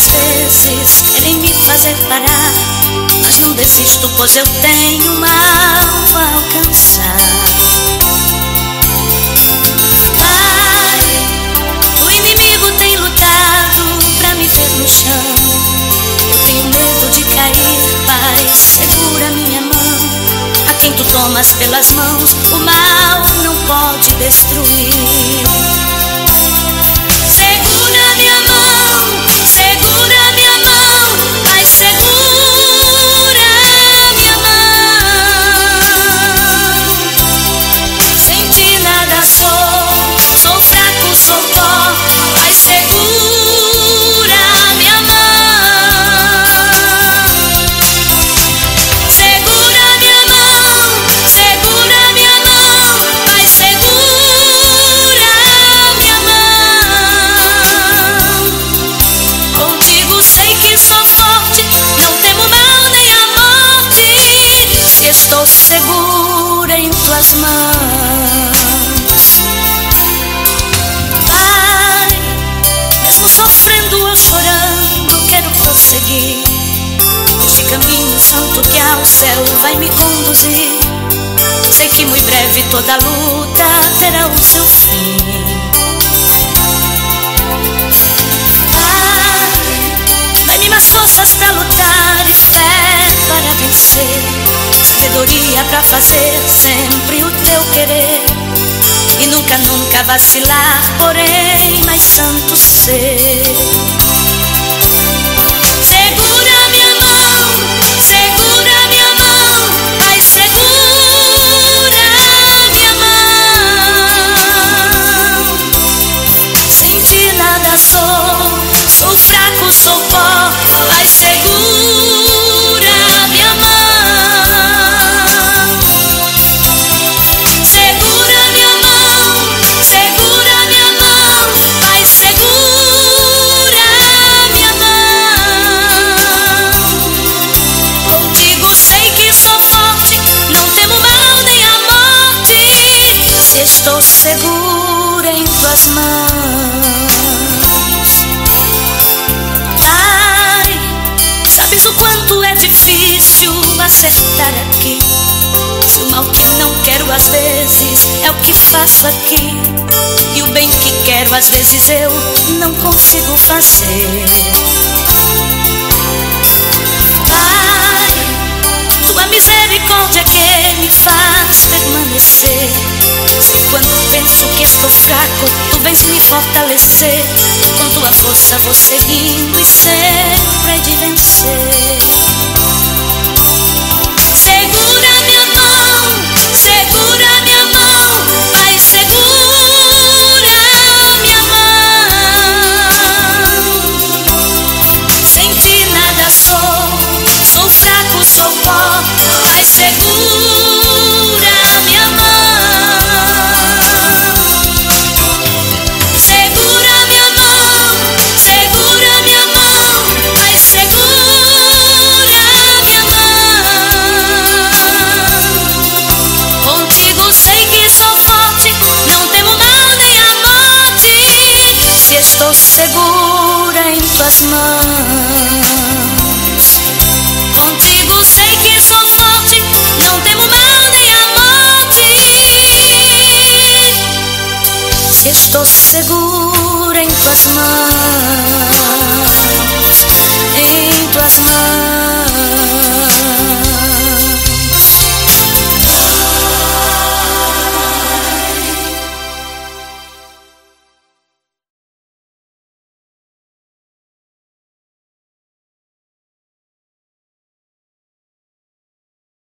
Muitas vezes querem me fazer parar, mas não desisto, pois eu tenho um alvo a alcançar. Pai, o inimigo tem lutado pra me ver no chão. Tenho medo de cair, Pai, segura minha mão. A quem tu tomas pelas mãos, o mal não pode destruir. Mãos. Mesmo sofrendo ou chorando, quero prosseguir. Este caminho santo que ao céu vai me conduzir. Sei que muito breve toda luta terá o seu fim. Pai, dá-me mais forças para lutar e fé para vencer sabedoria para fazer sempre o teu querer e nunca, nunca vacilar, porém, mais santo ser. Segura minha mão, segura minha mão, Pai, segura minha mão. Sem ti nada sou, sou fraco, sou pó, Pai, segura. Segura em tuas mãos. Pai, sabes o quanto é difícil acertar aqui. Se o mal que não quero às vezes é o que faço aqui. E o bem que quero às vezes eu não consigo fazer. Pai, tua misericórdia que fraco, tu vens me fortalecer. Com tua força vou seguindo e sempre de vencer. Segura minha mão, segura minha mão, Pai, segura minha mão. Sem ti nada sou, sou fraco, sou pó, Pai, segura segura em tuas mãos. Contigo sei que sou forte, não temo mal nem a morte. Se estou segura em tuas mãos, em tuas mãos.